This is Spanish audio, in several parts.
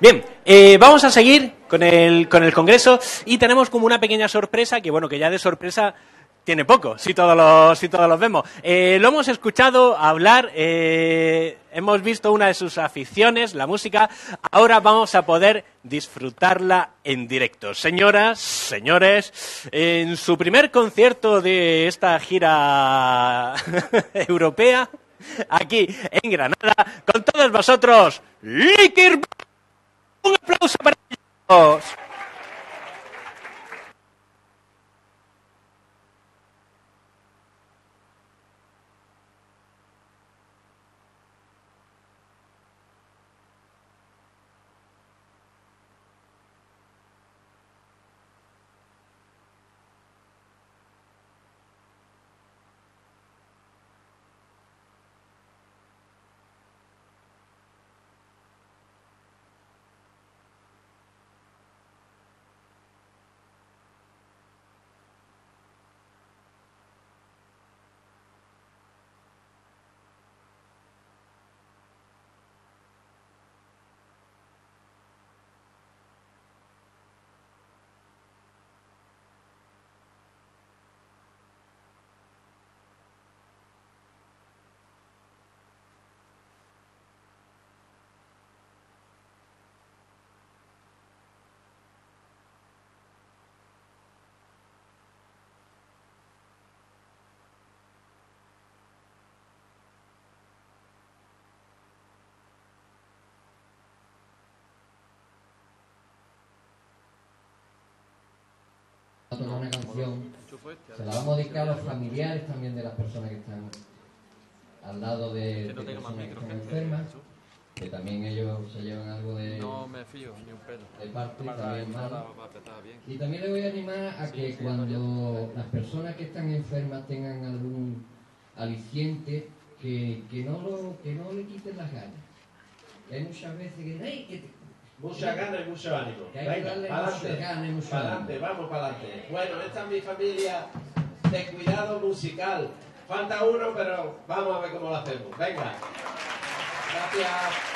Bien, eh, vamos a seguir con el, con el Congreso y tenemos como una pequeña sorpresa que, bueno, que ya de sorpresa tiene poco, si todos los, si todos los vemos. Eh, lo hemos escuchado hablar, eh, hemos visto una de sus aficiones, la música. Ahora vamos a poder disfrutarla en directo. Señoras, señores, en su primer concierto de esta gira europea, aquí en Granada, con todos vosotros, Liquor. Un aplauso para ellos. A tocar una canción. Se la vamos a dedicar a los familiares también de las personas que están al lado de, de personas que están enfermas, que también ellos se llevan algo de, No me fío ni un pelo. de parte Para- también mal. Y también le voy a animar a que cuando las personas que están enfermas tengan algún aliciente, que, que, no, lo, que no le quiten las ganas. Que hay muchas veces que, "Ey, que te- Mucha gana y mucho ánimo. Venga, mucho Pa'lante, vamos para adelante. Bueno, esta es mi familia de cuidado musical. Falta uno, pero vamos a ver cómo lo hacemos. Venga. Gracias.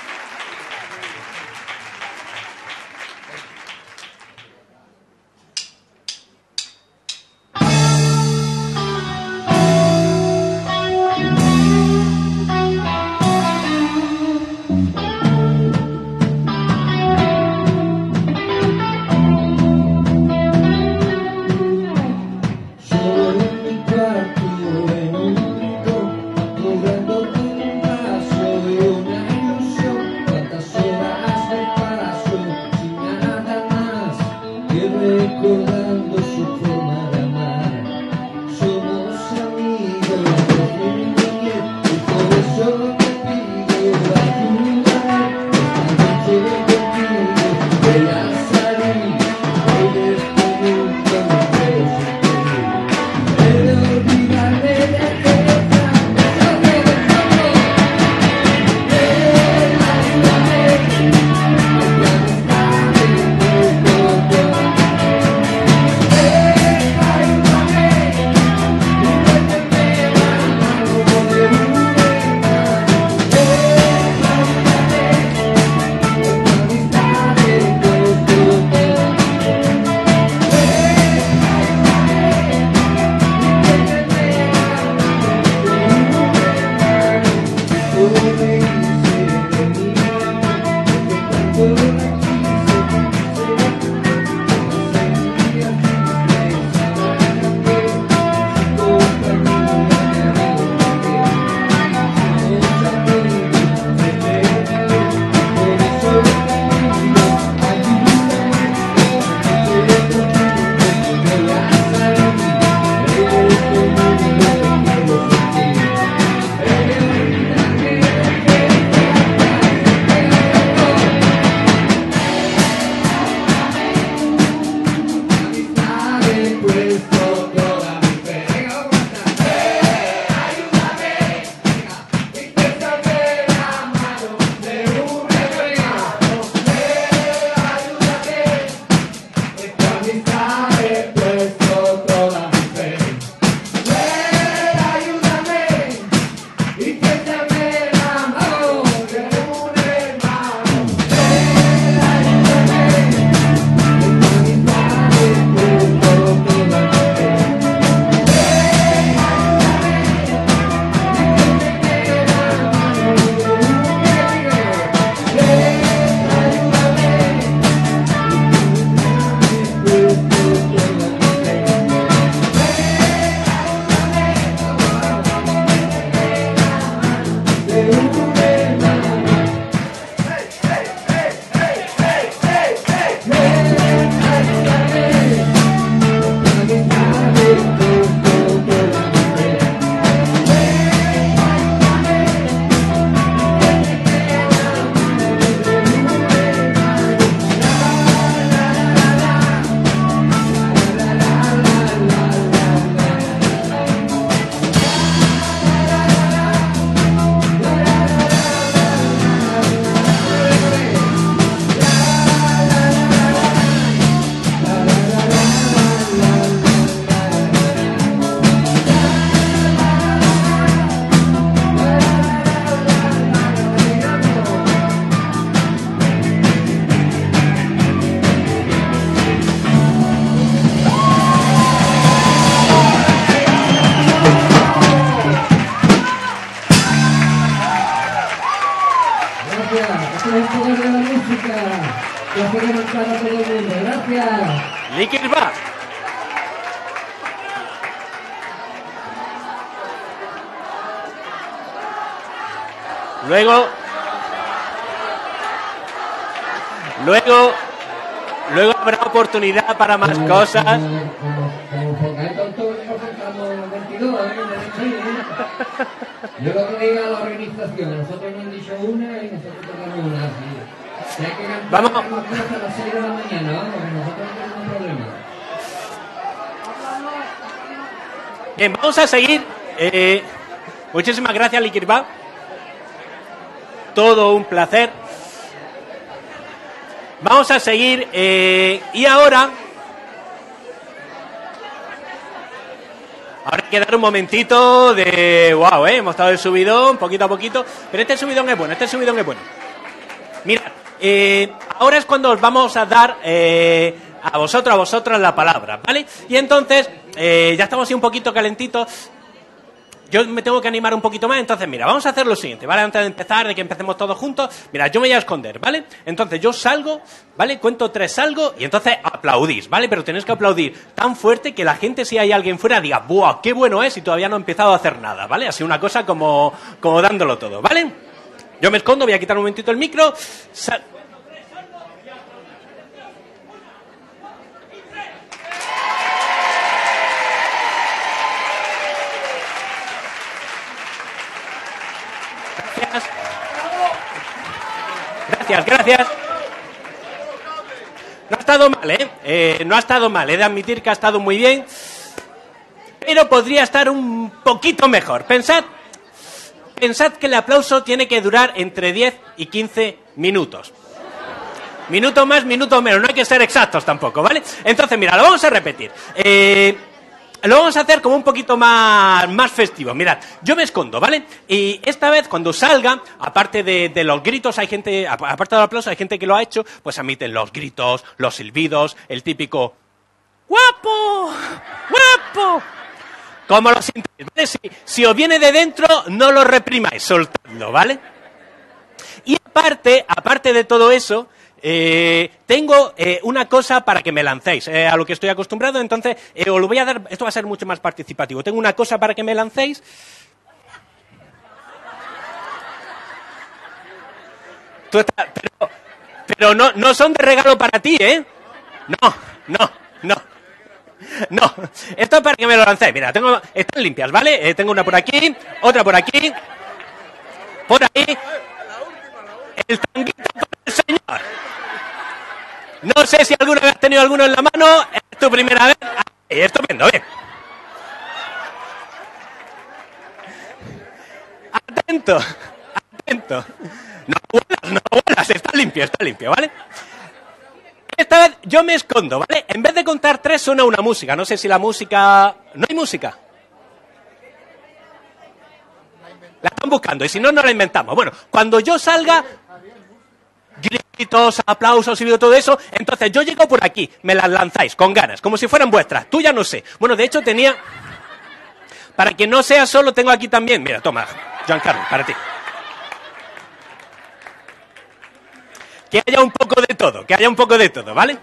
Oportunidad para más cosas. Como, como, como pongáis tonto, no contamos 22. De 26. Yo lo que diga a la organización, nosotros nos han dicho una y nosotros tocamos una. Así. Si hay que cantar, Vamos. hasta las 6 de la mañana, vamos, que nosotros no tenemos problema. Bien, vamos a seguir. Eh, muchísimas gracias, Likirba. Todo un placer. Vamos a seguir. eh, y ahora. Ahora hay que dar un momentito de. ¡Wow! ¿eh? Hemos estado de subidón, poquito a poquito. Pero este subidón es bueno, este subidón es bueno. Mirad, eh, ahora es cuando os vamos a dar a vosotros, a vosotras la palabra, ¿vale? Y entonces, ya estamos así un poquito calentitos. Yo me tengo que animar un poquito más, entonces mira, vamos a hacer lo siguiente, ¿vale? Antes de empezar, de que empecemos todos juntos, mira, yo me voy a esconder, ¿vale? Entonces yo salgo, ¿vale? Cuento tres, salgo y entonces aplaudís, ¿vale? Pero tenéis que aplaudir tan fuerte que la gente, si hay alguien fuera, diga, ¡buah, qué bueno es! Y todavía no he empezado a hacer nada, ¿vale? Así una cosa como, como dándolo todo, ¿vale? Yo me escondo, voy a quitar un momentito el micro. sal- Gracias. Gracias, gracias. No ha estado mal, ¿eh? Eh, No ha estado mal, he de admitir que ha estado muy bien. Pero podría estar un poquito mejor. Pensad Pensad que el aplauso tiene que durar entre 10 y 15 minutos. Minuto más, minuto menos, no hay que ser exactos tampoco, ¿vale? Entonces, mira, lo vamos a repetir. Eh, lo vamos a hacer como un poquito más, más festivo. Mirad, yo me escondo, ¿vale? Y esta vez, cuando salga, aparte de, los gritos, hay gente, apa- aparte del aplauso, hay gente que lo ha hecho, pues admiten los gritos, los silbidos, el típico ¡Guapo! ¡Guapo! Como lo sintáis, ¿vale? Si, si os viene de dentro, no lo reprimáis, soltadlo, ¿vale? Y aparte, aparte de todo eso, eh, tengo eh, una cosa para que me lancéis, eh, a lo que estoy acostumbrado, entonces os lo voy a dar, esto va a ser mucho más participativo. Tengo una cosa para que me lancéis. Pero pero no, no son de regalo para ti, ¿eh? No, no, no. No, esto es para que me lo lancéis. Mira, tengo, están limpias, ¿vale? Tengo una por aquí, otra por aquí, por ahí. El tanguito para el señor. No sé si alguna vez has tenido alguno en la mano. Es tu primera vez. Ah, estupendo, bien. Atento, atento. No huelas, no huelas. Está limpio, está limpio, ¿vale? Esta vez yo me escondo, ¿vale? En vez de contar tres suena una música. No sé si la música... No hay música. La están buscando y si no, no la inventamos. Bueno, cuando yo salga, gritos, aplausos y todo eso, entonces yo llego por aquí, me las lanzáis con ganas, como si fueran vuestras. Tú ya no sé. Bueno, de hecho tenía... Para que no sea solo, tengo aquí también... Mira, toma, Giancarlo, para ti. que haya un poco de todo, que haya un poco de todo, ¿vale?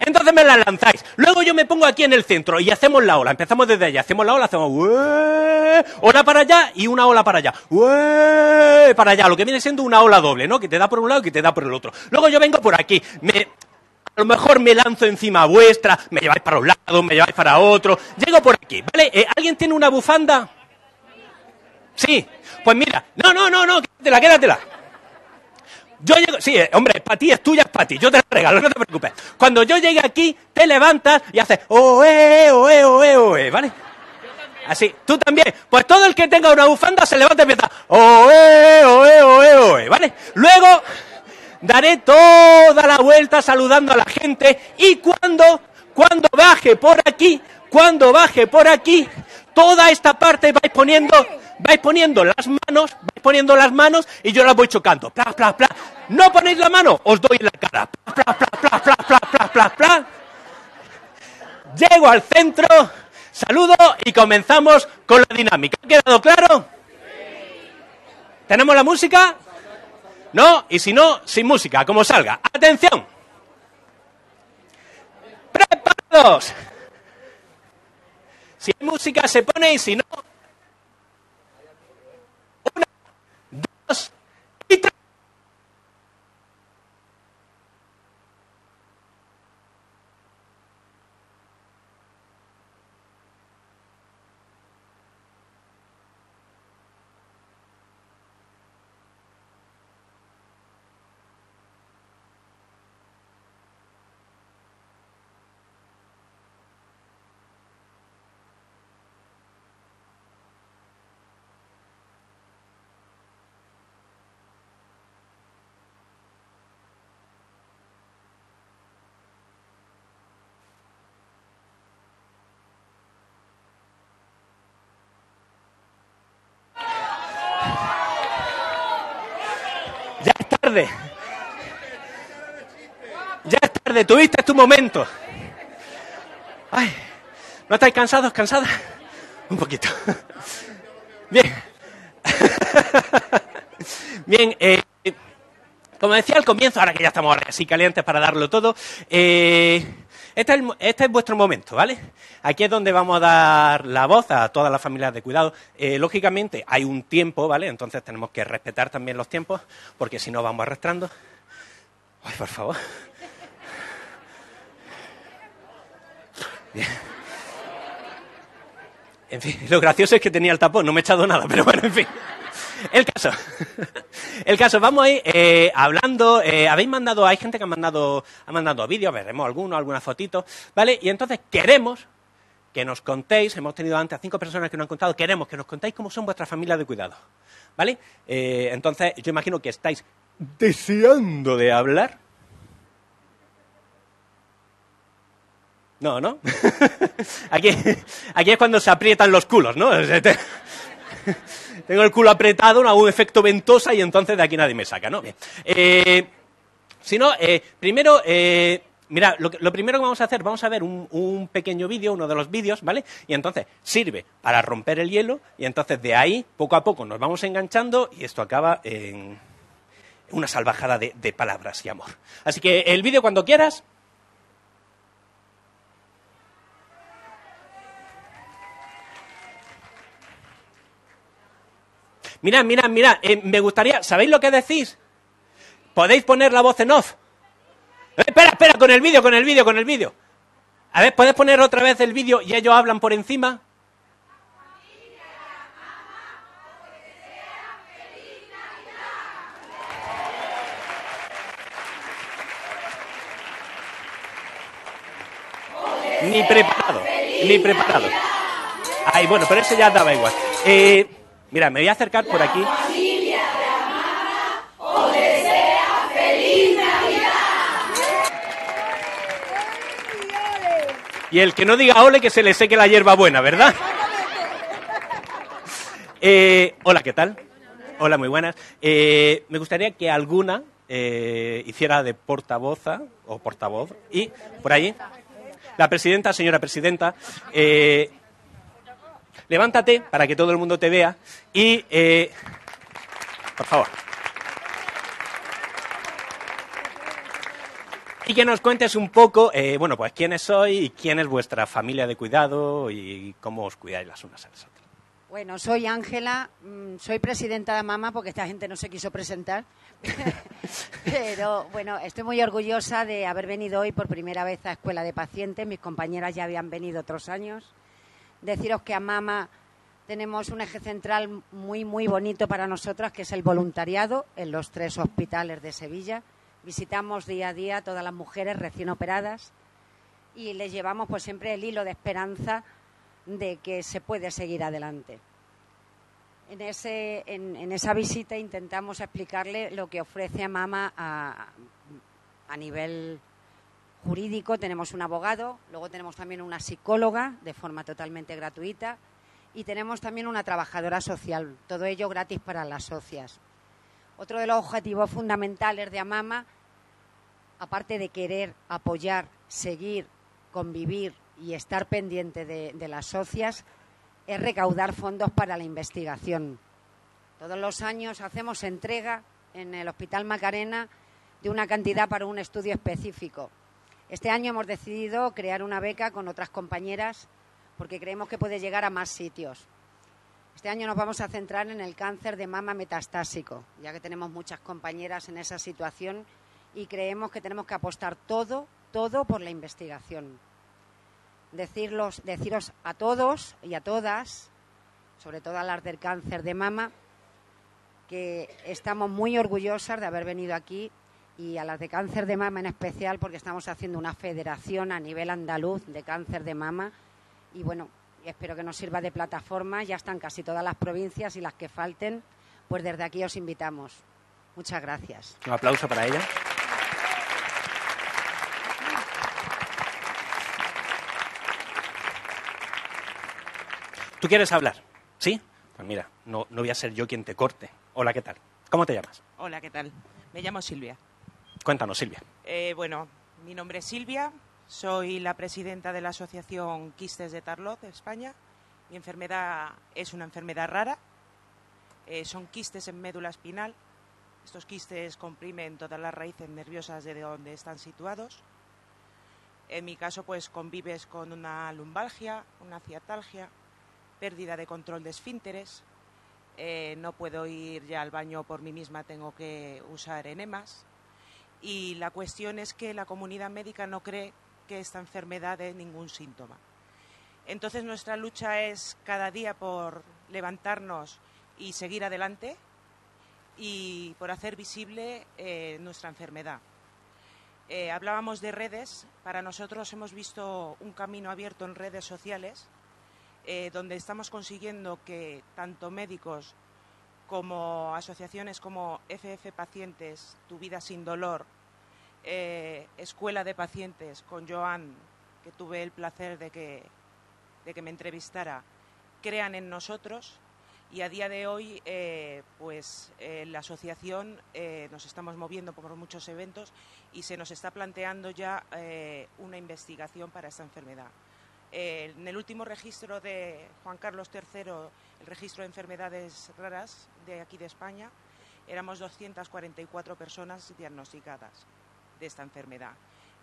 Entonces me la lanzáis. Luego yo me pongo aquí en el centro y hacemos la ola. Empezamos desde allá, hacemos la ola, hacemos ¡ué! ola para allá y una ola para allá. ¡ué! Para allá, lo que viene siendo una ola doble, ¿no? Que te da por un lado y que te da por el otro. Luego yo vengo por aquí, me a lo mejor me lanzo encima vuestra, me lleváis para un lado, me lleváis para otro. Llego por aquí, ¿vale? Eh, ¿Alguien tiene una bufanda? Sí. Pues mira, no, no, no, no, quédatela, quédatela. Yo llego, sí, eh, hombre, para ti es tuya, es para ti, yo te la regalo, no te preocupes. Cuando yo llegue aquí, te levantas y haces oe, oe, oe, oe, ¿vale? Así, tú también. Pues todo el que tenga una bufanda se levanta y empieza oe, oe, oe, oe, ¿vale? Luego daré toda la vuelta saludando a la gente y cuando, cuando baje por aquí, cuando baje por aquí, toda esta parte vais poniendo, vais poniendo las manos, vais poniendo las manos y yo las voy chocando. Pla, pla, pla. No ponéis la mano, os doy en la cara. Pla, pla, pla, pla, pla, pla, pla, pla. Llego al centro, saludo y comenzamos con la dinámica. ¿Ha quedado claro? ¿Tenemos la música? No, y si no, sin música, como salga. ¡Atención! ¡Preparados! Si hay música se pone y si no... Una, dos y tres. Ya es Ya es tarde, tuviste tu momento. Ay, ¿no estáis cansados, cansadas? Un poquito. Bien. Bien, eh, como decía al comienzo, ahora que ya estamos así calientes para darlo todo, eh, este, es el este es vuestro momento, ¿vale? Aquí es donde vamos a dar la voz a todas las familias de cuidado. Eh, lógicamente hay un tiempo, ¿vale? Entonces tenemos que respetar también los tiempos, porque si no vamos arrastrando. Ay, por favor. Bien. En fin, lo gracioso es que tenía el tapón, no me he echado nada, pero bueno, en fin. El caso. El caso, vamos a ir eh, hablando. eh, habéis mandado, hay gente que ha mandado, ha mandado vídeos, veremos algunos, algunas fotitos, ¿vale? Y entonces queremos que nos contéis, hemos tenido antes a cinco personas que nos han contado, queremos que nos contéis cómo son vuestras familias de cuidado, ¿vale? Eh, entonces, yo imagino que estáis deseando de hablar. No, ¿no? aquí, aquí es cuando se aprietan los culos, ¿no? Tengo el culo apretado, no hago un efecto ventosa y entonces de aquí nadie me saca, ¿no? Eh, si no, eh, primero, eh, mira, lo, primero que vamos a hacer, vamos a ver un, un pequeño vídeo, uno de los vídeos, ¿vale? Y entonces sirve para romper el hielo y entonces de ahí, poco a poco, nos vamos enganchando y esto acaba en una salvajada de, de palabras y amor. Así que el vídeo cuando quieras. Mirad, mirad, mirad, eh, me gustaría, ¿sabéis lo que decís? ¿Podéis poner la voz en off? Eh, espera, espera, con el vídeo, con el vídeo, con el vídeo. A ver, ¿puedes poner otra vez el vídeo y ellos hablan por encima? Ni preparado, ni preparado. Ay, bueno, pero eso ya daba igual. Eh, mira, me voy a acercar por aquí. Y el que no diga ole, que se le seque la hierba buena, ¿verdad? Eh, hola, ¿qué tal? Hola, muy buenas. Eh, me gustaría que alguna eh, hiciera de portavoza o portavoz. Y por ahí, la presidenta, señora presidenta, levántate para que todo el mundo te vea y, eh, por favor. Y que nos cuentes un poco, eh, bueno, pues quiénes sois y quién es vuestra familia de cuidado y cómo os cuidáis las unas a las otras. Bueno, soy Ángela, mm, soy presidenta de Mama porque esta gente no se quiso presentar. Pero bueno, estoy muy orgullosa de haber venido hoy por primera vez a Escuela de Pacientes. Mis compañeras ya habían venido otros años. Deciros que a Mama tenemos un eje central muy, muy bonito para nosotras, que es el voluntariado en los tres hospitales de Sevilla. Visitamos día a día a todas las mujeres recién operadas y les llevamos pues siempre el hilo de esperanza de que se puede seguir adelante. En, ese, en, esa visita intentamos explicarle lo que ofrece a Mama a, a nivel jurídico. Tenemos un abogado, luego tenemos también una psicóloga de forma totalmente gratuita y tenemos también una trabajadora social, todo ello gratis para las socias. Otro de los objetivos fundamentales de Amama, aparte de querer apoyar, seguir, convivir y estar pendiente de, las socias, es recaudar fondos para la investigación. Todos los años hacemos entrega en el Hospital Macarena de una cantidad para un estudio específico. Este año hemos decidido crear una beca con otras compañeras porque creemos que puede llegar a más sitios. Este año nos vamos a centrar en el cáncer de mama metastásico, ya que tenemos muchas compañeras en esa situación y creemos que tenemos que apostar todo, todo por la investigación. Deciros a todos y a todas, sobre todo a las del cáncer de mama, que estamos muy orgullosas de haber venido aquí y a las de cáncer de mama en especial porque estamos haciendo una federación a nivel andaluz de cáncer de mama y bueno, espero que nos sirva de plataforma, ya están casi todas las provincias y las que falten, pues desde aquí os invitamos. Muchas gracias. Un aplauso para ella. ¿Tú quieres hablar? ¿Sí? Pues mira, no, no voy a ser yo quien te corte. Hola, ¿qué tal? ¿Cómo te llamas? Hola, ¿qué tal? Me llamo Silvia. Cuéntanos, Silvia. Eh, bueno, mi nombre es Silvia, soy la presidenta de la Asociación Quistes de Tarlot de España. Mi enfermedad es una enfermedad rara, eh, son quistes en médula espinal. Estos quistes comprimen todas las raíces nerviosas de donde están situados. En mi caso, pues convives con una lumbalgia, una ciatalgia, pérdida de control de esfínteres, eh, no puedo ir ya al baño por mí misma, tengo que usar enemas. Y la cuestión es que la comunidad médica no cree que esta enfermedad dé ningún síntoma. Entonces nuestra lucha es cada día por levantarnos y seguir adelante y por hacer visible eh, nuestra enfermedad. Eh, hablábamos de redes, para nosotros hemos visto un camino abierto en redes sociales eh, donde estamos consiguiendo que tanto médicos como asociaciones como FF Pacientes, Tu Vida Sin Dolor, eh, Escuela de Pacientes con Joan, que tuve el placer de que, de que me entrevistara, crean en nosotros y a día de hoy eh, pues la asociación nos estamos moviendo por muchos eventos y se nos está planteando ya una investigación para esta enfermedad. Eh, en el último registro de Juan Carlos III, el registro de enfermedades raras de aquí de España, éramos 244 personas diagnosticadas de esta enfermedad.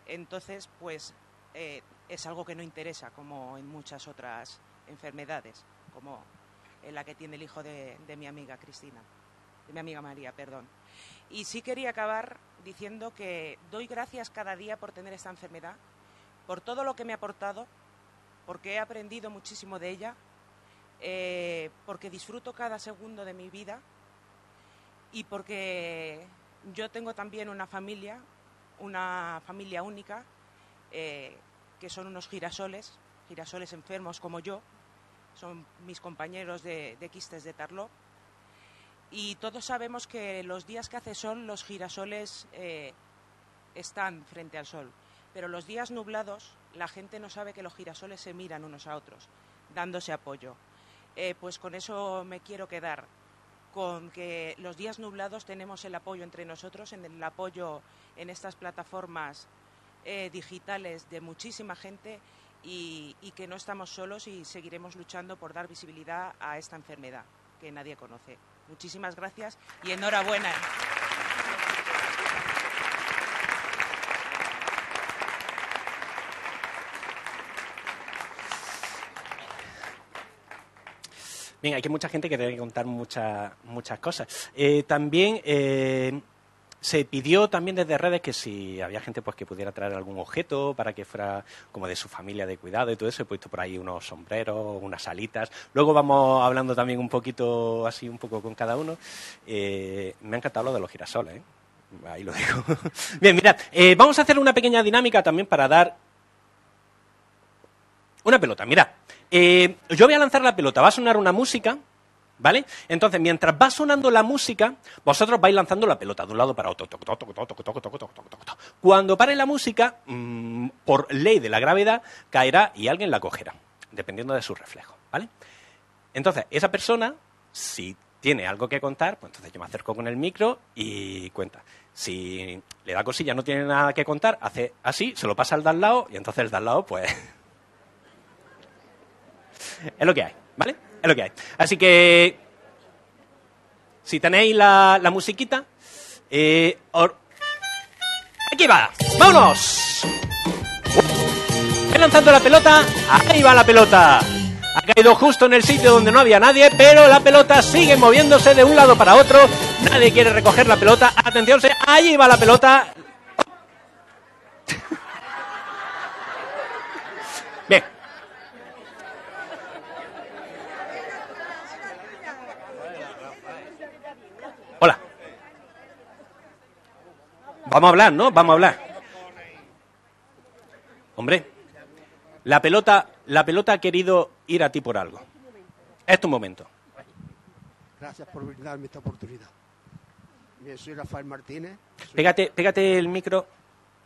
Entonces, pues eh, es algo que no interesa, como en muchas otras enfermedades, como en la que tiene el hijo de, de mi amiga Cristina, de mi amiga María, perdón. Y sí quería acabar diciendo que doy gracias cada día por tener esta enfermedad, por todo lo que me ha aportado, porque he aprendido muchísimo de ella, eh, porque disfruto cada segundo de mi vida y porque yo tengo también una familia, una familia única, eh, que son unos girasoles, girasoles enfermos como yo, son mis compañeros de, quistes de Tarló. Y todos sabemos que los días que hace sol, los girasoles eh, están frente al sol. Pero los días nublados, la gente no sabe que los girasoles se miran unos a otros, dándose apoyo. Eh, pues con eso me quiero quedar, con que los días nublados tenemos el apoyo entre nosotros, en el apoyo en estas plataformas eh, digitales de muchísima gente y, y que no estamos solos y seguiremos luchando por dar visibilidad a esta enfermedad que nadie conoce. Muchísimas gracias y enhorabuena. Bien, hay que mucha gente que tiene que contar muchas muchas cosas. Eh, también eh, se pidió también desde redes que si había gente pues que pudiera traer algún objeto para que fuera como de su familia de cuidado y todo eso. He puesto por ahí unos sombreros, unas alitas. Luego vamos hablando también un poquito así, un poco con cada uno. Eh, me ha encantado lo de los girasoles. ¿eh? Ahí lo digo. Bien, mirad, vamos a hacer una pequeña dinámica también para dar una pelota. Mirad, eh, yo voy a lanzar la pelota, va a sonar una música, ¿vale? Entonces, mientras va sonando la música, vosotros vais lanzando la pelota de un lado para otro. Cuando pare la música, mm, por ley de la gravedad, caerá y alguien la cogerá, dependiendo de su reflejo, ¿vale? Entonces, esa persona, si tiene algo que contar, pues entonces yo me acerco con el micro y cuenta. Si le da cosilla, no tiene nada que contar, hace así, se lo pasa al de al lado y entonces el de al lado, pues es lo que hay, ¿vale? Es lo que hay. Así que, si tenéis la, musiquita, Eh, Aquí va, vámonos. He lanzando la pelota, ahí va la pelota. Ha caído justo en el sitio donde no había nadie, pero la pelota sigue moviéndose de un lado para otro. Nadie quiere recoger la pelota. Atención, ahí va la pelota. Vamos a hablar, ¿no? Vamos a hablar. Hombre, la pelota, la pelota ha querido ir a ti por algo. Es tu momento. Gracias por brindarme esta oportunidad. Bien, soy Rafael Martínez. Soy, Pégate, pégate el micro.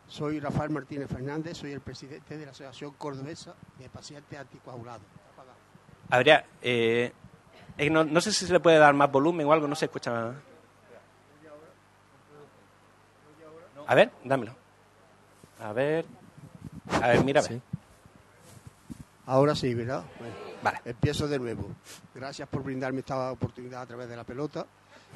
soy Rafael Martínez Fernández, soy el presidente de la Asociación Cordobesa de Pacientes Anticoagulados. Habría, eh, no, no sé si se le puede dar más volumen o algo, no se escucha. A ver, dámelo. A ver. A ver, mira. Ahora sí, ¿verdad? Bueno, Vale. empiezo de nuevo. Gracias por brindarme esta oportunidad a través de la pelota.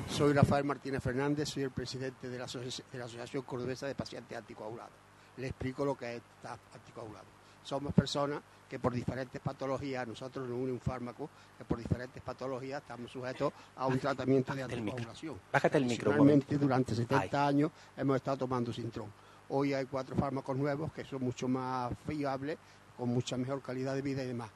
Soy Rafael Martínez Fernández, soy el presidente de la, Asoci- de la Asociación Cordobesa de Pacientes Anticoagulados. Le explico lo que es estar anticoagulado. Somos personas que por diferentes patologías, nosotros nos une un fármaco, que por diferentes patologías estamos sujetos a un tratamiento de el anticoagulación. Bájate el micro durante 70 años hemos estado tomando Sintrón. Hoy hay cuatro fármacos nuevos que son mucho más fiables, con mucha mejor calidad de vida y demás.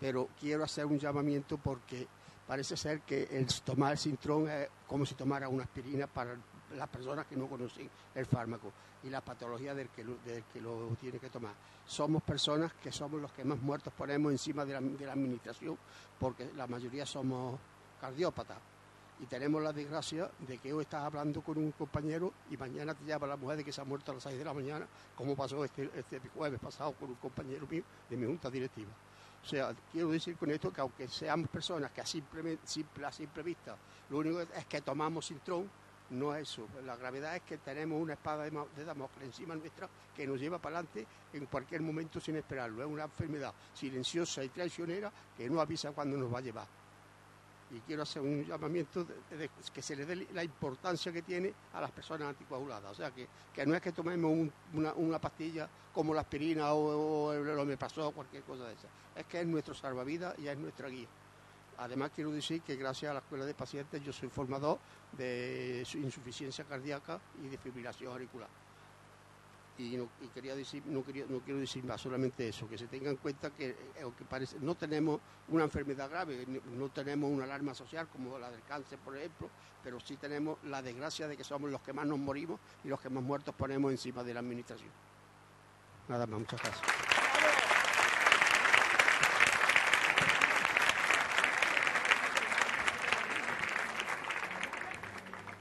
Pero quiero hacer un llamamiento porque parece ser que el tomar el Sintrón es como si tomara una aspirina para las personas que no conocen el fármaco y la patología del que lo, del que lo tiene que tomar. Somos personas que somos los que más muertos ponemos encima de la, administración porque la mayoría somos cardiópatas y tenemos la desgracia de que hoy estás hablando con un compañero y mañana te llama la mujer de que se ha muerto a las 6 de la mañana, como pasó este, este jueves pasado con un compañero mío de mi junta directiva. O sea, quiero decir con esto que aunque seamos personas que a simple, simple, a simple vista, lo único es que tomamos Sintrón, no es eso. La gravedad es que tenemos una espada de Damocles encima nuestra que nos lleva para adelante en cualquier momento sin esperarlo. Es una enfermedad silenciosa y traicionera que no avisa cuándo nos va a llevar y quiero hacer un llamamiento que se le dé la importancia que tiene a las personas anticoaguladas. O sea, que, que no es que tomemos un- una, pastilla como la aspirina o, o el omeprazol o cualquier cosa de esa. Es que es nuestro salvavidas y es nuestra guía. Además, quiero decir que gracias a la Escuela de Pacientes yo soy formador de su- insuficiencia cardíaca y de fibrilación auricular. Y, no, quería decir, no, quiero decir más, solamente eso, que se tenga en cuenta que, eh, no tenemos una enfermedad grave, no tenemos una alarma social como la del cáncer, por ejemplo, pero sí tenemos la desgracia de que somos los que más nos morimos y los que más muertos ponemos encima de la administración. Nada más, muchas gracias.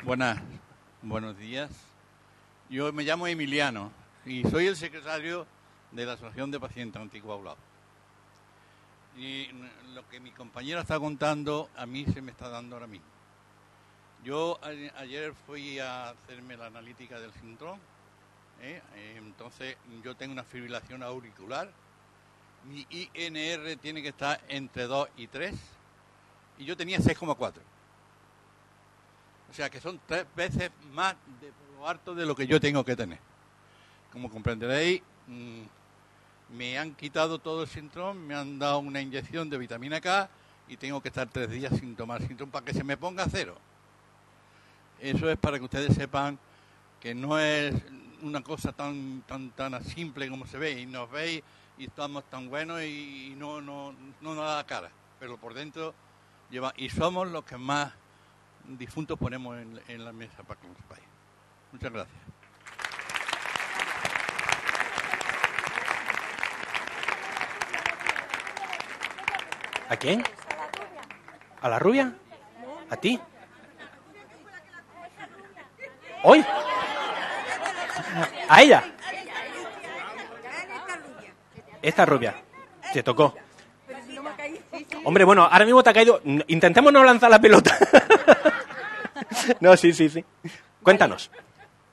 Buenas, buenos días. Yo me llamo Emiliano y soy el secretario de la Asociación de Pacientes Anticoagulados. Y lo que mi compañera está contando a mí se me está dando ahora mismo. Yo ayer fui a hacerme la analítica del ¿eh? Eh, entonces yo tengo una fibrilación auricular, mi INR tiene que estar entre 2 y 3 y yo tenía 6,4. O sea que son tres veces más de harto de lo que yo tengo que tener. Como comprenderéis, mm, me han quitado todo el síntoma, me han dado una inyección de vitamina K y tengo que estar tres días sin tomar síntoma para que se me ponga a cero. Eso es para que ustedes sepan que no es una cosa tan tan tan simple como se ve y nos veis y estamos tan buenos y, y no, no, no nos da la cara, pero por dentro lleva y somos los que más difuntos ponemos en, en la mesa para que lo sepáis. Muchas gracias. ¿A quién? ¿A la rubia? ¿A ti? ¿Hoy? ¿A ella? Esta rubia. Te tocó. Hombre, bueno, ahora mismo te ha caído. Intentemos no lanzar la pelota. no, sí, sí, sí. Cuéntanos.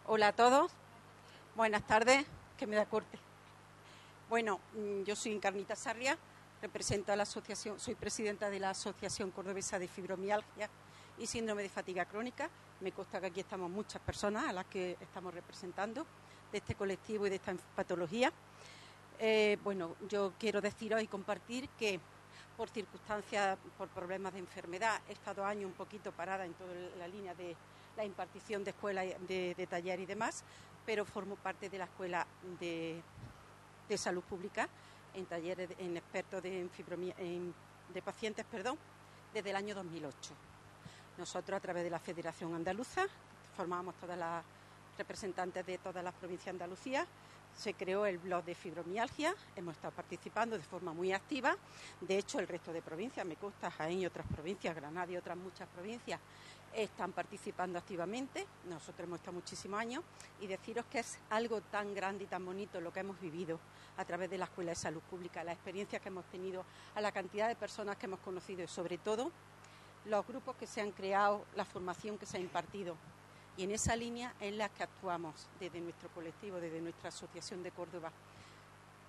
Hola a todos. Buenas tardes. Que me da corte. Bueno, mm, yo soy Encarnita Sarria, represento a la asociación, soy presidenta de la Asociación Cordobesa de Fibromialgia y síndrome de fatiga crónica. Me consta que aquí estamos muchas personas a las que estamos representando de este colectivo y de esta patología. Eh, bueno, yo quiero deciros y compartir que por circunstancias, por problemas de enfermedad, he estado años un poquito parada en toda la línea de la impartición de escuela, de, taller y demás, pero formo parte de la escuela de, salud pública en talleres, en expertos de, de pacientes, perdón, desde el año 2008. Nosotros, a través de la Federación Andaluza, formamos todas las representantes de todas las provincias de Andalucía, se creó el blog de fibromialgia, hemos estado participando de forma muy activa, de hecho el resto de provincias, me consta Jaén y otras provincias, Granada y otras muchas provincias, están participando activamente, nosotros hemos estado muchísimos años, y deciros que es algo tan grande y tan bonito lo que hemos vivido a través de la Escuela de Salud Pública, la experiencia que hemos tenido, a la cantidad de personas que hemos conocido y sobre todo los grupos que se han creado, la formación que se ha impartido. Y en esa línea es la que actuamos desde nuestro colectivo, desde nuestra Asociación de Córdoba.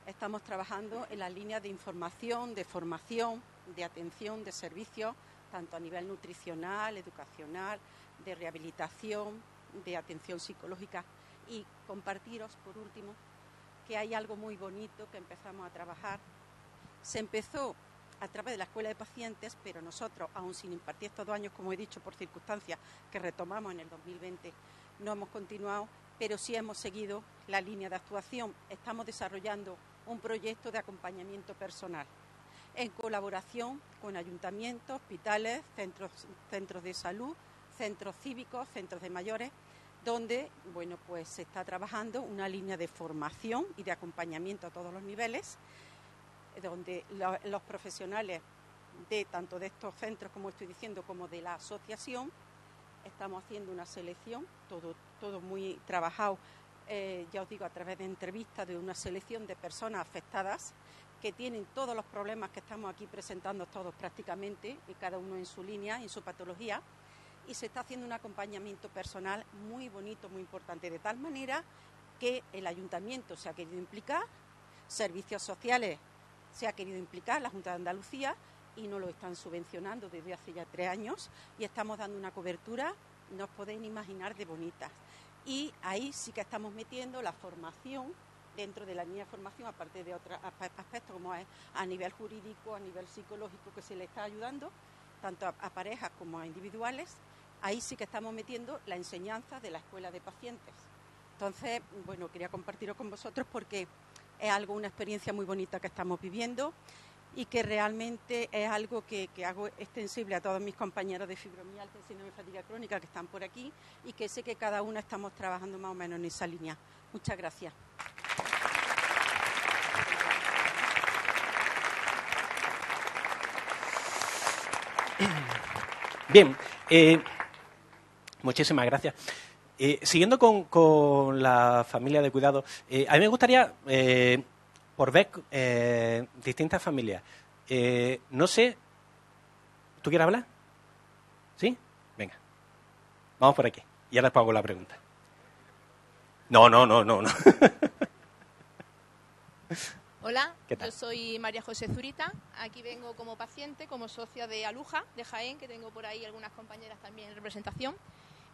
Estamos trabajando en la línea de información, de formación, de atención, de servicios tanto a nivel nutricional, educacional, de rehabilitación, de atención psicológica. Y compartiros, por último, que hay algo muy bonito que empezamos a trabajar. Se empezó a través de la escuela de pacientes, pero nosotros, aún sin impartir estos dos años, como he dicho, por circunstancias que retomamos en el 2020, no hemos continuado, pero sí hemos seguido la línea de actuación. Estamos desarrollando un proyecto de acompañamiento personal en colaboración con ayuntamientos, hospitales, centros, centros de salud, centros cívicos, centros de mayores, donde bueno, pues se está trabajando una línea de formación y de acompañamiento a todos los niveles, donde los profesionales de tanto de estos centros, como estoy diciendo, como de la asociación, estamos haciendo una selección, todo, todo muy trabajado, eh, ya os digo, a través de entrevistas de una selección de personas afectadas que tienen todos los problemas que estamos aquí presentando todos prácticamente, y cada uno en su línea, en su patología, y se está haciendo un acompañamiento personal muy bonito, muy importante, de tal manera que el ayuntamiento se ha querido implicar, servicios sociales se ha querido implicar, la Junta de Andalucía, y no lo están subvencionando desde hace ya tres años, y estamos dando una cobertura, no os podéis imaginar, de bonitas. Y ahí sí que estamos metiendo la formación dentro de la línea de formación, aparte de otros aspectos como es a nivel jurídico, a nivel psicológico, que se le está ayudando, tanto a, parejas como a individuales, ahí sí que estamos metiendo la enseñanza de la escuela de pacientes. Entonces, bueno, quería compartirlo con vosotros porque es algo, una experiencia muy bonita que estamos viviendo y que realmente es algo que, hago extensible a todos mis compañeros de fibromialgia y síndrome de fatiga crónica que están por aquí y que sé que cada una estamos trabajando más o menos en esa línea. Muchas gracias. Bien, eh, muchísimas gracias. Eh, siguiendo con, la familia de cuidado, eh, a mí me gustaría, por ver distintas familias, no sé, ¿tú quieres hablar? ¿Sí? Venga, vamos por aquí. Y ahora hago la pregunta. No, no, no, no, no. Hola, yo soy María José Zurita. Aquí vengo como paciente, como socia de Aluja, de Jaén, que tengo por ahí algunas compañeras también en representación.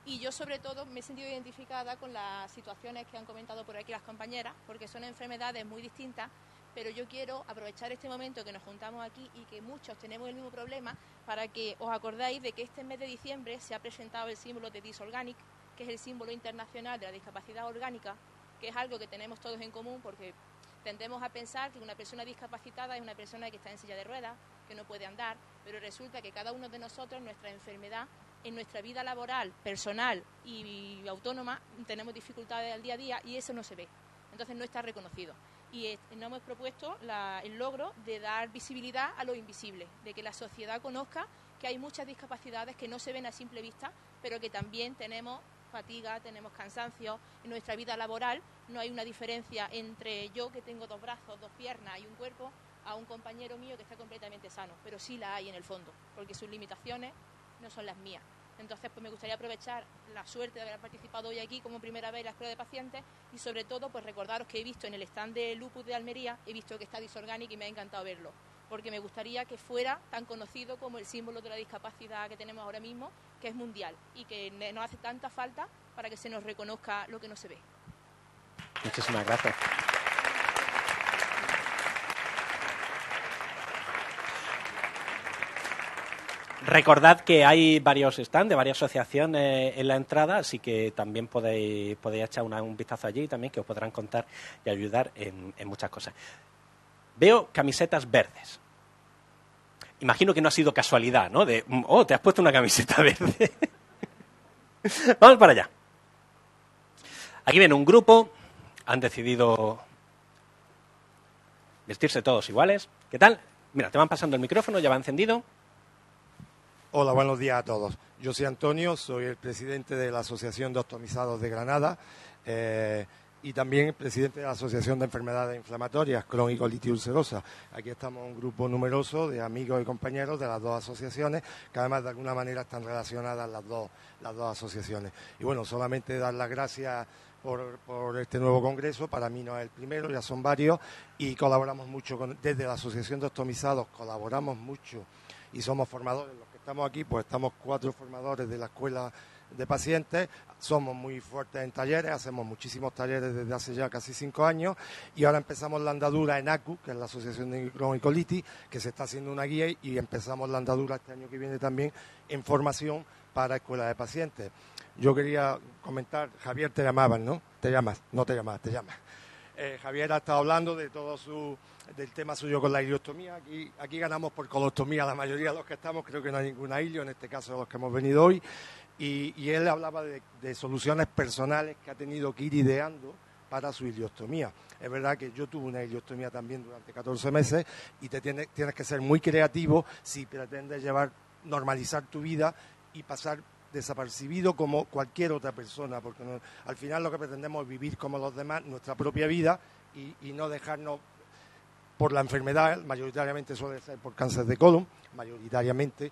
Y yo, sobre todo, me he sentido identificada con las situaciones que han comentado por aquí las compañeras, porque son enfermedades muy distintas. Pero yo quiero aprovechar este momento que nos juntamos aquí y que muchos tenemos el mismo problema para que os acordáis de que este mes de diciembre se ha presentado el símbolo de Disorganic, que es el símbolo internacional de la discapacidad orgánica, que es algo que tenemos todos en común porque tendemos a pensar que una persona discapacitada es una persona que está en silla de ruedas, que no puede andar, pero resulta que cada uno de nosotros, nuestra enfermedad, en nuestra vida laboral, personal y autónoma, tenemos dificultades al día a día y eso no se ve. Entonces no está reconocido. Y nos hemos propuesto el logro de dar visibilidad a lo invisible, de que la sociedad conozca que hay muchas discapacidades que no se ven a simple vista, pero que también tenemos fatiga, tenemos cansancio. En nuestra vida laboral no hay una diferencia entre yo que tengo dos brazos, dos piernas y un cuerpo a un compañero mío que está completamente sano, pero sí la hay en el fondo, porque sus limitaciones no son las mías. Entonces, pues me gustaría aprovechar la suerte de haber participado hoy aquí como primera vez en la Escuela de Pacientes y sobre todo, pues recordaros que he visto en el stand de Lupus de Almería, he visto que está disorgánico y me ha encantado verlo. porque me gustaría que fuera tan conocido como el símbolo de la discapacidad que tenemos ahora mismo, que es mundial y que nos hace tanta falta para que se nos reconozca lo que no se ve. Muchísimas gracias. Recordad que hay varios stands de varias asociaciones en la entrada, así que también podéis, podéis echar un vistazo allí también, que os podrán contar y ayudar en, muchas cosas. Veo camisetas verdes. Imagino que no ha sido casualidad, ¿no? De, oh, te has puesto una camiseta verde. Vamos para allá. Aquí viene un grupo, han decidido vestirse todos iguales. ¿Qué tal? Mira, te van pasando el micrófono, ya va encendido. Hola, buenos días a todos. Yo soy Antonio, soy el presidente de la Asociación de Optimizados de Granada eh, y también presidente de la Asociación de Enfermedades Inflamatorias Crónico-Litis Ulcerosa. Aquí estamos un grupo numeroso de amigos y compañeros de las dos asociaciones, que además de alguna manera están relacionadas las dos, las dos asociaciones. Y bueno, solamente dar las gracias por, este nuevo congreso. Para mí no es el primero, ya son varios y colaboramos mucho con, desde la Asociación de Optimizados, colaboramos mucho y somos formadores estamos aquí, pues estamos cuatro formadores de la escuela de pacientes, somos muy fuertes en talleres, hacemos muchísimos talleres desde hace ya casi cinco años y ahora empezamos la andadura en ACU, que es la Asociación de Cronicolitis, que se está haciendo una guía y empezamos la andadura este año que viene también en formación para escuela de pacientes. Yo quería comentar, Javier, te llamaban, ¿no? Te llamas, no te llamas, te llamas. Eh, Javier ha estado hablando de todo su, del tema suyo con la iliostomía. Aquí, aquí ganamos por colostomía la mayoría de los que estamos, creo que no hay ninguna ilio, en este caso de los que hemos venido hoy. Y, él hablaba de, soluciones personales que ha tenido que ir ideando para su iliostomía. Es verdad que yo tuve una iliostomía también durante 14 meses y te tienes, tienes que ser muy creativo si pretendes llevar, normalizar tu vida y pasar desapercibido como cualquier otra persona, porque al final lo que pretendemos es vivir como los demás nuestra propia vida y, no dejarnos por la enfermedad, mayoritariamente suele ser por cáncer de colon, mayoritariamente,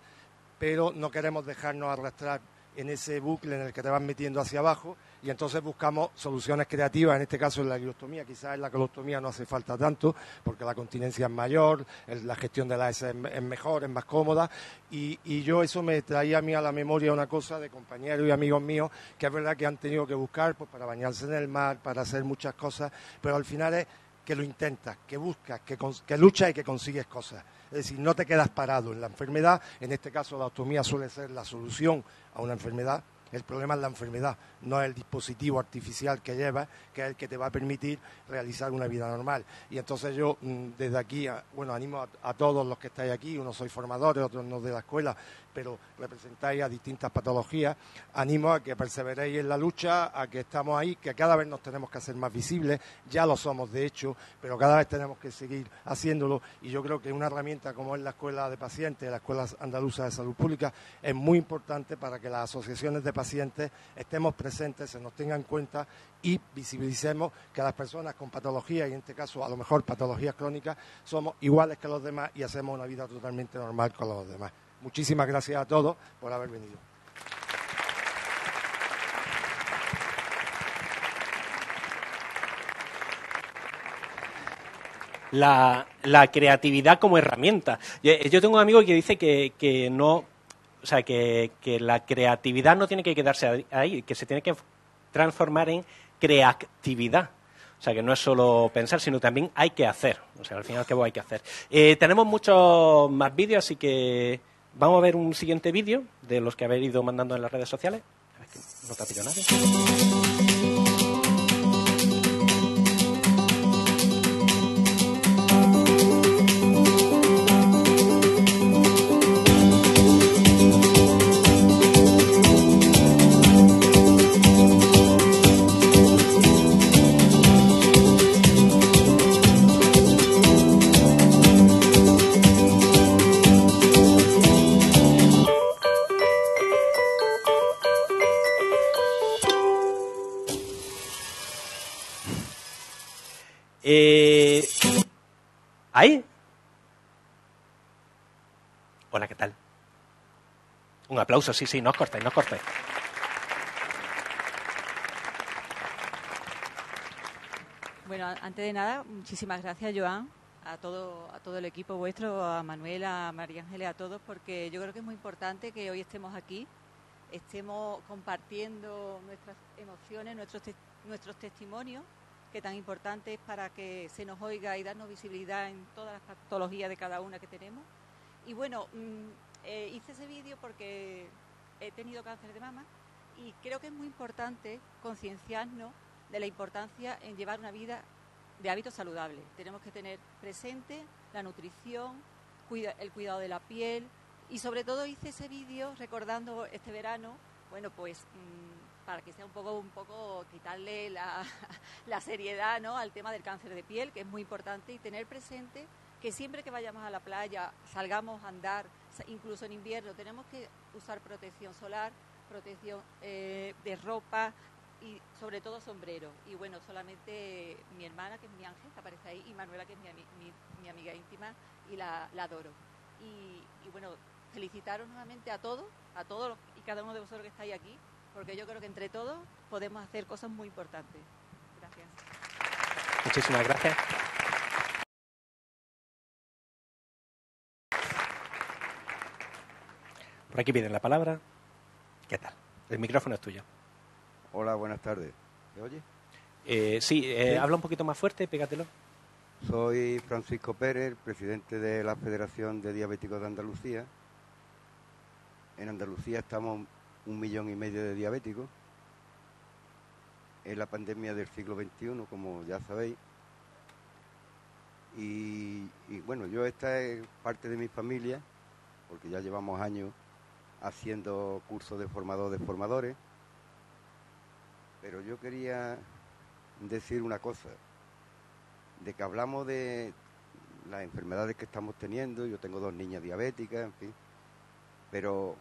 pero no queremos dejarnos arrastrar en ese bucle en el que te vas metiendo hacia abajo y entonces buscamos soluciones creativas, en este caso en la guilostomía, quizás en la colostomía no hace falta tanto porque la continencia es mayor, la gestión de la S es, mejor, es más cómoda y, yo eso me traía a mí a la memoria una cosa de compañeros y amigos míos que es verdad que han tenido que buscar pues, para bañarse en el mar, para hacer muchas cosas, pero al final es que lo intentas, que buscas, que, que luchas y que consigues cosas. Es decir, no te quedas parado en la enfermedad, en este caso la otomía suele ser la solución a una enfermedad, el problema es la enfermedad, no es el dispositivo artificial que llevas, que es el que te va a permitir realizar una vida normal. Y entonces yo mm, desde aquí, bueno, animo a, todos los que estáis aquí, unos sois formadores, otros no de la escuela, pero representáis a distintas patologías, animo a que perseveréis en la lucha, a que estamos ahí, que cada vez nos tenemos que hacer más visibles, ya lo somos de hecho, pero cada vez tenemos que seguir haciéndolo. Y yo creo que una herramienta como es la Escuela de Pacientes, la Escuela Andaluza de Salud Pública, es muy importante para que las asociaciones de pacientes estemos presentes, se nos tenga en cuenta y visibilicemos que las personas con patologías, y en este caso a lo mejor patologías crónicas, somos iguales que los demás y hacemos una vida totalmente normal con los demás. Muchísimas gracias a todos por haber venido. La, creatividad como herramienta. Eh, yo tengo un amigo que dice que, no, o sea, que, que, la creatividad no tiene que quedarse ahí, que se tiene que transformar en creatividad. O sea, que no es solo pensar, sino también hay que hacer. O sea, al final, ¿qué hay que hacer? Eh, tenemos muchos más vídeos, así que Vamos a ver un siguiente vídeo de los que habéis ido mandando en las redes sociales. A ver no te nadie. ¿Ahí? Hola, ¿qué tal? Un aplauso, sí, sí, no os cortéis, no os cortéis. Bueno, antes de nada, muchísimas gracias, Joan, a todo, a todo el equipo vuestro, a Manuela, a María Ángeles, a todos, porque yo creo que es muy importante que hoy estemos aquí, estemos compartiendo nuestras emociones, nuestros, nuestros testimonios, que tan importante es para que se nos oiga y darnos visibilidad en todas las patologías de cada una que tenemos. Y bueno, mm, eh, hice ese vídeo porque he tenido cáncer de mama y creo que es muy importante concienciarnos de la importancia en llevar una vida de hábitos saludables. Tenemos que tener presente la nutrición, el cuidado de la piel y sobre todo hice ese vídeo recordando este verano, bueno, pues mm, para que sea un poco, un poco quitarle la, la seriedad ¿no? al tema del cáncer de piel, que es muy importante, y tener presente que siempre que vayamos a la playa, salgamos a andar, incluso en invierno, tenemos que usar protección solar, protección eh, de ropa, y sobre todo sombrero. Y bueno, solamente mi hermana, que es mi ángel, que aparece ahí, y Manuela, que es mi, amiga íntima, y la, adoro. Y, bueno, felicitaros nuevamente a todos, a todos y cada uno de vosotros que estáis aquí, porque yo creo que entre todos podemos hacer cosas muy importantes. Gracias. Muchísimas gracias. Por aquí piden la palabra. ¿Qué tal? El micrófono es tuyo. Hola, buenas tardes. ¿Me oye? Eh, sí, eh, habla un poquito más fuerte, pégatelo. Soy Francisco Pérez, presidente de la Federación de Diabéticos de Andalucía. En Andalucía estamos un millón y medio de diabéticos. Es la pandemia del siglo XXI, como ya sabéis. Y, bueno, yo esta es parte de mi familia, porque ya llevamos años haciendo cursos de formador de formadores pero yo quería decir una cosa, de que hablamos de las enfermedades que estamos teniendo, yo tengo dos niñas diabéticas, en fin, pero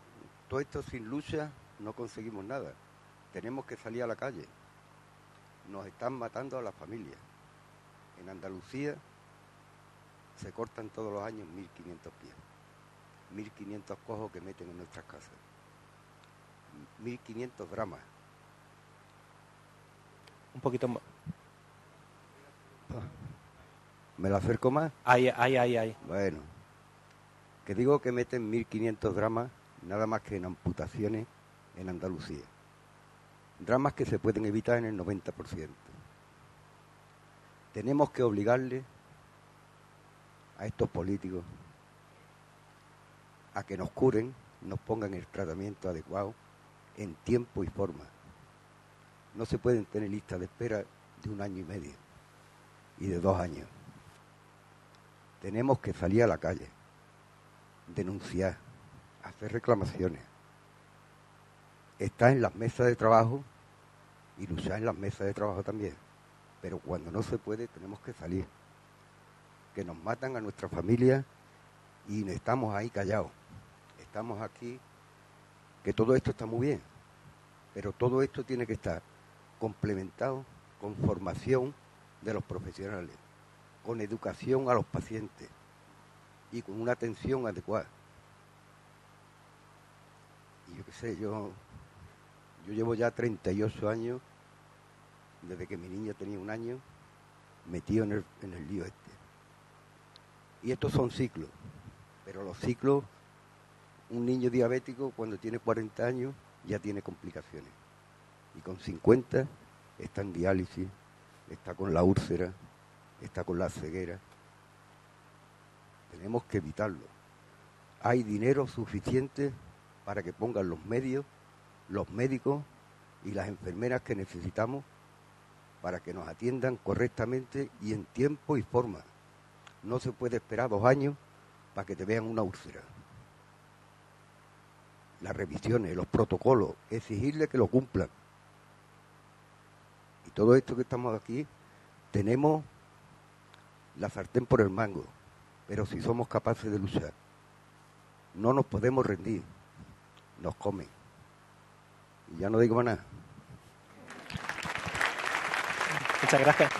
todo esto sin lucha no conseguimos nada. Tenemos que salir a la calle. Nos están matando a la familia. En Andalucía se cortan todos los años 1.500 pies. 1.500 cojos que meten en nuestras casas. 1.500 dramas un poquito más. ¿Me la acerco más? Ahí, ahí, ahí, ahí. Bueno, que digo que meten 1.500 dramas nada más que en amputaciones en Andalucía. Dramas que se pueden evitar en el 90%. Tenemos que obligarle a estos políticos a que nos curen, nos pongan el tratamiento adecuado en tiempo y forma. No se pueden tener listas de espera de un año y medio y de dos años. Tenemos que salir a la calle, denunciar, hacer reclamaciones, estar en las mesas de trabajo y luchar en las mesas de trabajo también. Pero cuando no se puede, tenemos que salir. Que nos matan a nuestra familia y estamos ahí callados. Estamos aquí, que todo esto está muy bien, pero todo esto tiene que estar complementado con formación de los profesionales, con educación a los pacientes y con una atención adecuada. Yo qué sé, yo, yo llevo ya 38 años, desde que mi niña tenía un año, metido en el, en el lío este. Y estos son ciclos, pero los ciclos, un niño diabético cuando tiene 40 años ya tiene complicaciones y con 50 está en diálisis, está con la úlcera, está con la ceguera. Tenemos que evitarlo. Hay dinero suficiente para que pongan los medios, los médicos y las enfermeras que necesitamos para que nos atiendan correctamente y en tiempo y forma. No se puede esperar dos años para que te vean una úlcera. Las revisiones, los protocolos, exigirle que lo cumplan todo esto que estamos aquí, tenemos la sartén por el mango, pero si somos capaces de luchar, no nos podemos rendir, nos comen. Y ya no digo más nada. Muchas gracias.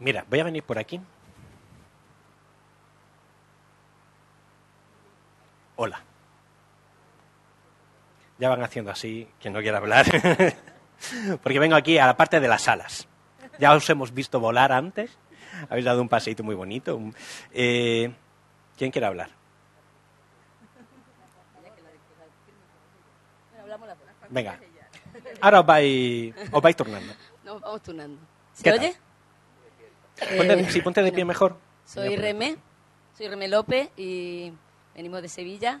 Mira, voy a venir por aquí. Hola. Ya van haciendo así, quien no quiera hablar. Porque vengo aquí a la parte de las alas. Ya os hemos visto volar antes. Habéis dado un paseito muy bonito. Eh, ¿Quién quiere hablar? Venga. Ahora os vais, os vais turnando. Nos vamos turnando. ¿Se oye? Ponte, eh, sí, ponte de pie mejor. Soy Remé, soy Remé López y venimos de Sevilla.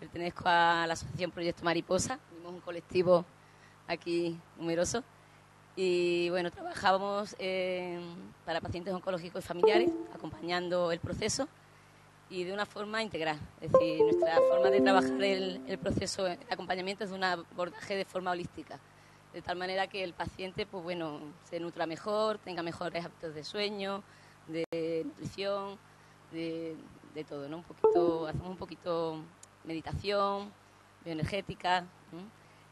Pertenezco a la Asociación Proyecto Mariposa. Venimos un colectivo aquí numeroso. Y bueno, trabajamos para pacientes oncológicos y familiares, acompañando el proceso y de una forma integral. Es decir, nuestra forma de trabajar el, el proceso de acompañamiento es de un abordaje de forma holística, de tal manera que el paciente pues bueno, se nutra mejor, tenga mejores hábitos de sueño, de nutrición, de, de todo, ¿no? Un poquito, hacemos un poquito meditación, bioenergética.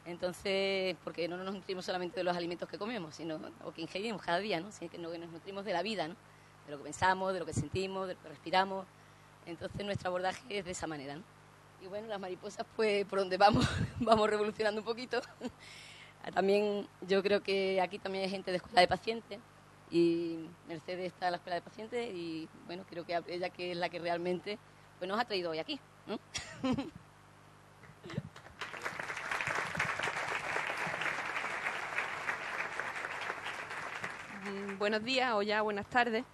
Entonces, porque no nos nutrimos solamente de los alimentos que comemos, sino o que ingerimos cada día, ¿no? sino que nos nutrimos de la vida, ¿no? de lo que pensamos, de lo que sentimos, de lo que respiramos. Entonces nuestro abordaje es de esa manera. ¿no? Y bueno, las mariposas, pues por donde vamos, vamos revolucionando un poquito. también yo creo que aquí también hay gente de escuela de pacientes y Mercedes está en la escuela de pacientes y bueno, creo que ella que es la que realmente pues, nos ha traído hoy aquí. ¿no? buenos días o ya buenas tardes.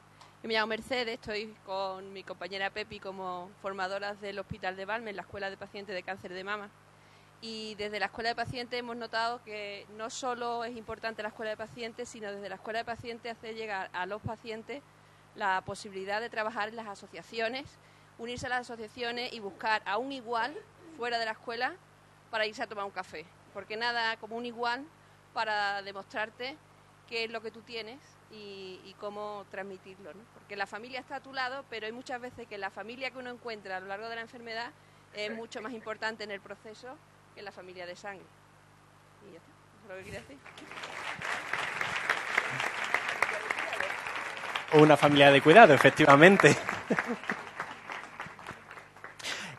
Yo me llamo Mercedes, estoy con mi compañera Pepi como formadoras del Hospital de Valme, en la Escuela de Pacientes de Cáncer de Mama. Y desde la Escuela de Pacientes hemos notado que no solo es importante la Escuela de Pacientes, sino desde la Escuela de Pacientes hacer llegar a los pacientes la posibilidad de trabajar en las asociaciones, unirse a las asociaciones y buscar a un igual fuera de la escuela para irse a tomar un café. Porque nada como un igual para demostrarte qué es lo que tú tienes y, cómo transmitirlo. ¿no? Porque la familia está a tu lado, pero hay muchas veces que la familia que uno encuentra a lo largo de la enfermedad es mucho más importante en el proceso que la familia de sangre. Y ya está, eso es lo que quería decir. Una familia de cuidado, efectivamente.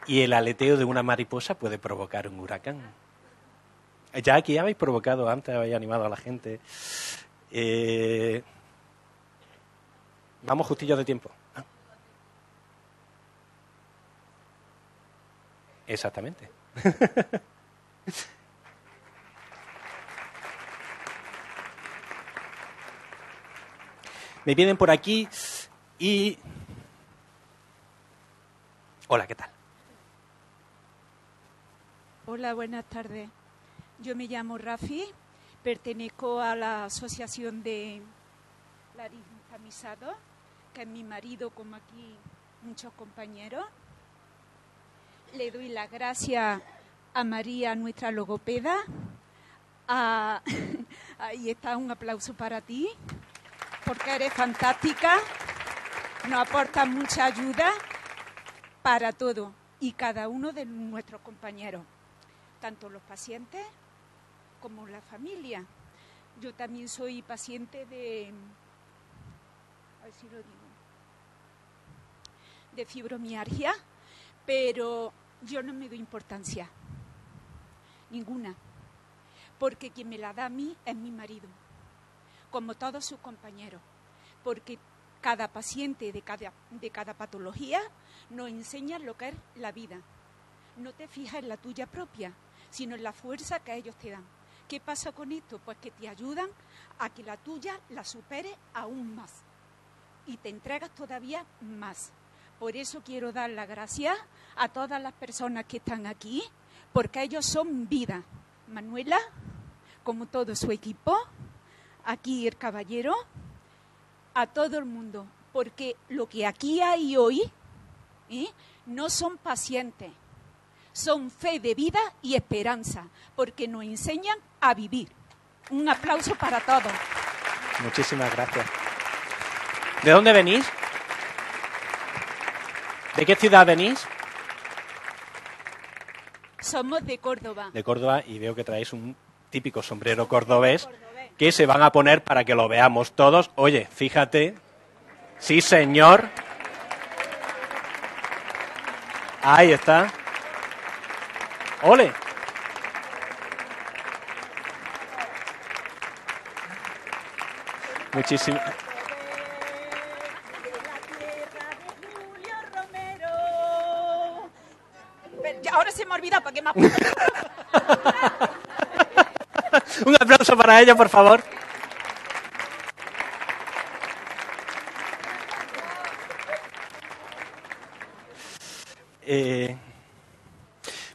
y el aleteo de una mariposa puede provocar un huracán. Ya aquí habéis provocado, antes habéis animado a la gente. Eh, vamos justillos de tiempo. Ah. Exactamente. Me vienen por aquí y... Hola, ¿qué tal? Hola, buenas tardes. Yo me llamo Rafi, pertenezco a la Asociación de Laris Camisado, que es mi marido, como aquí muchos compañeros. Le doy las gracias a María, nuestra logopeda. ahí está un aplauso para ti, porque eres fantástica, nos aporta mucha ayuda para todo y cada uno de nuestros compañeros tanto los pacientes como la familia. Yo también soy paciente de, a ver si lo digo, de fibromialgia, pero yo no me doy importancia, ninguna, porque quien me la da a mí es mi marido, como todos sus compañeros, porque cada paciente de cada, de cada patología nos enseña lo que es la vida. No te fijas en la tuya propia, sino en la fuerza que ellos te dan. ¿Qué pasa con esto? Pues que te ayudan a que la tuya la supere aún más y te entregas todavía más. Por eso quiero dar las gracias a todas las personas que están aquí, porque ellos son vida. Manuela, como todo su equipo, aquí el caballero, a todo el mundo, porque lo que aquí hay hoy ¿eh? no son pacientes, son fe de vida y esperanza, porque nos enseñan a vivir. Un aplauso para todos. Muchísimas gracias. ¿De dónde venís? ¿De qué ciudad venís? Somos de Córdoba. De Córdoba y veo que traéis un típico sombrero cordobés que se van a poner para que lo veamos todos. Oye, fíjate. Sí, señor. Ahí está. Ole. Muchísimas ahora se me ha olvidado para qué más. Un aplauso para ella, por favor.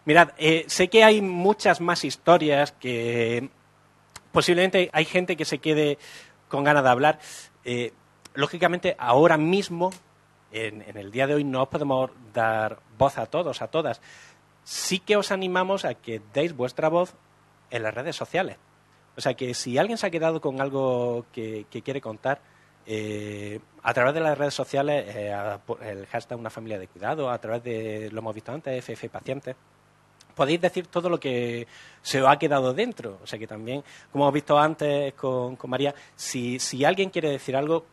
Mirad, eh, sé que hay muchas más historias que posiblemente hay gente que se quede con ganas de hablar. Eh, lógicamente, ahora mismo, en, el día de hoy, no os podemos dar voz a todos, a todas. Sí que os animamos a que deis vuestra voz en las redes sociales. O sea que si alguien se ha quedado con algo que, que quiere contar, eh, a través de las redes sociales, eh, el hashtag Una Familia de Cuidado, a través de, lo hemos visto antes, FF Pacientes, podéis decir todo lo que se os ha quedado dentro. O sea que también, como hemos visto antes con, María, si, si alguien quiere decir algo,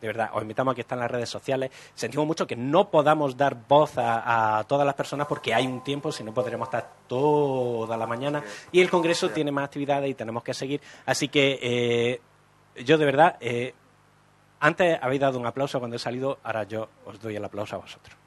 de verdad, os invitamos a que estén en las redes sociales. Sentimos mucho que no podamos dar voz a, a, todas las personas porque hay un tiempo, si no podremos estar toda la mañana. Y el Congreso tiene más actividades y tenemos que seguir. Así que eh, yo, de verdad, eh, antes habéis dado un aplauso cuando he salido, ahora yo os doy el aplauso a vosotros.